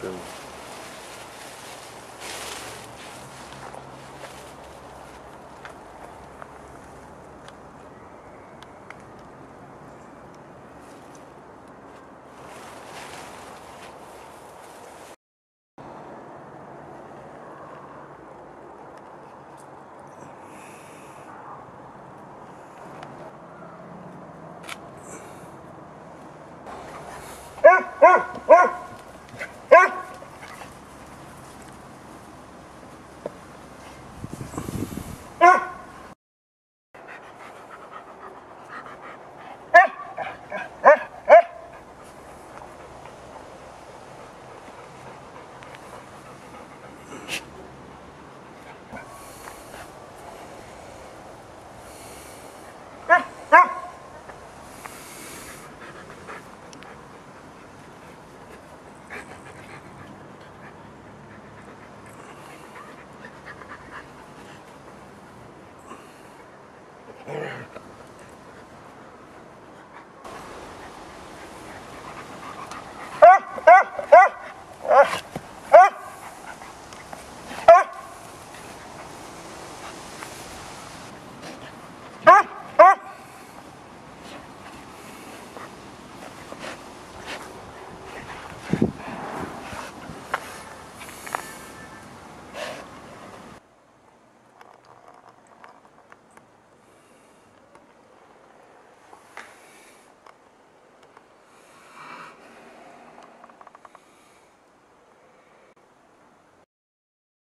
对。吗 Ah!